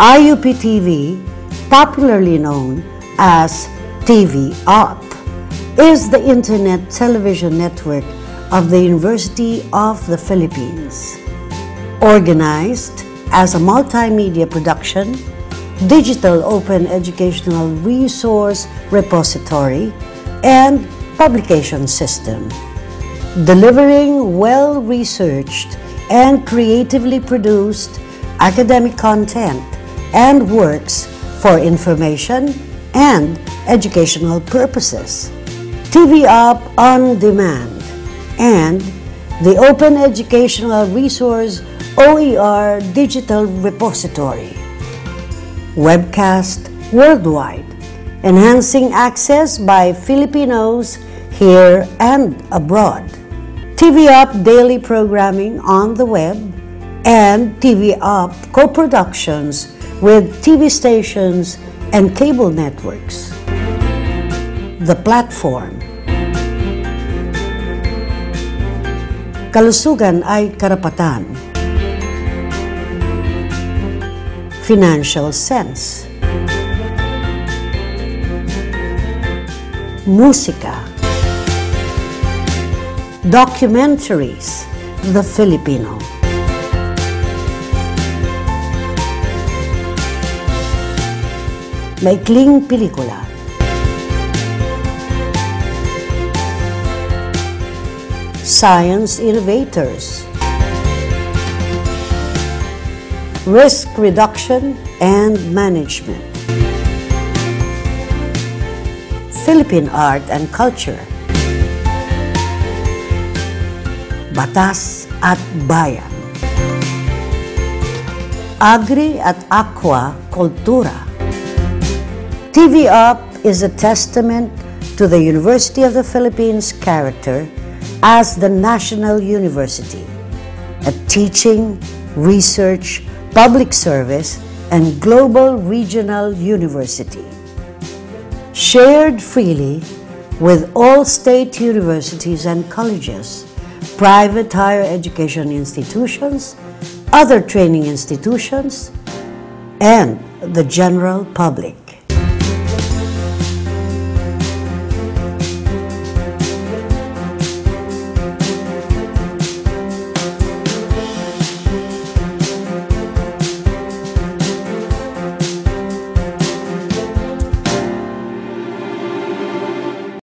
i-UPTV, popularly known as TV Up, is the internet television network of the University of the Philippines. Organized as a multimedia production, digital open educational resource repository, and publication system, delivering well-researched and creatively produced academic content and works for information and educational purposes. TVUP on Demand and the Open Educational Resource OER Digital Repository. Webcast worldwide, enhancing access by Filipinos here and abroad. TVUP daily programming on the web and TVUP co-productions with TV stations and cable networks. The platform. Kalusugan ay karapatan. Financial sense. Musika. Documentaries. The Filipino. Maikling pelikula. Science innovators. Risk reduction and management. Philippine art and culture. Batas at Bayan. Agri at Aqua Kultura. TVUP is a testament to the University of the Philippines character as the national university, a teaching, research, public service, and global regional university. Shared freely with all state universities and colleges, private higher education institutions, other training institutions, and the general public.